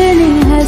telling her